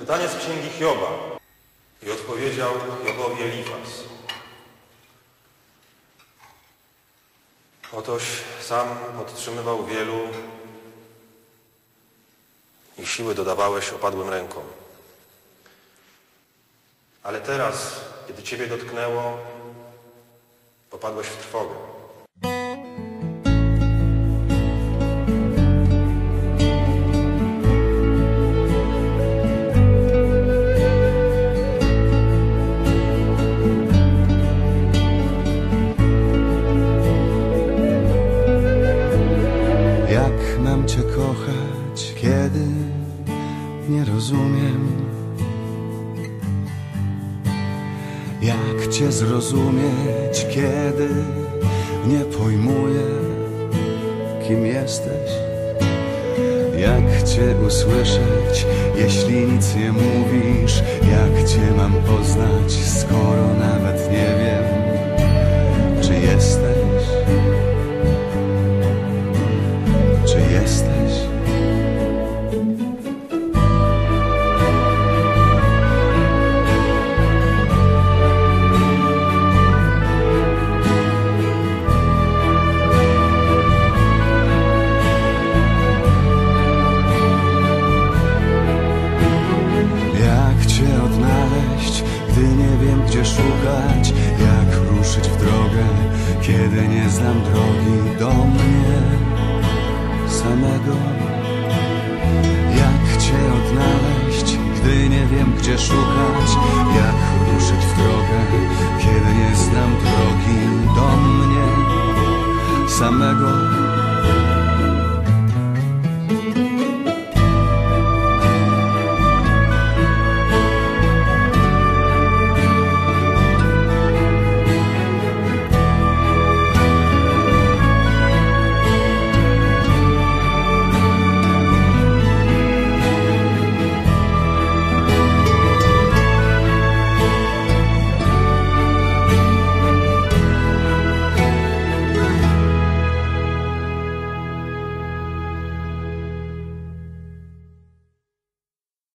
Czytanie z księgi Hioba. I odpowiedział Hiobowi Elifaz. Otoś sam podtrzymywał wielu i siły dodawałeś opadłym rękom. Ale teraz, kiedy Ciebie dotknęło, popadłeś w trwogę. Kochać, kiedy nie rozumiem? Jak Cię zrozumieć, kiedy nie pojmuję, kim jesteś? Jak Cię usłyszeć, jeśli nic nie mówisz? Gdzie szukać? Jak ruszyć w drogę, kiedy nie znam drogi do mnie samego? Jak Cię odnaleźć, gdy nie wiem gdzie szukać? Jak ruszyć w drogę, kiedy nie znam drogi do mnie samego?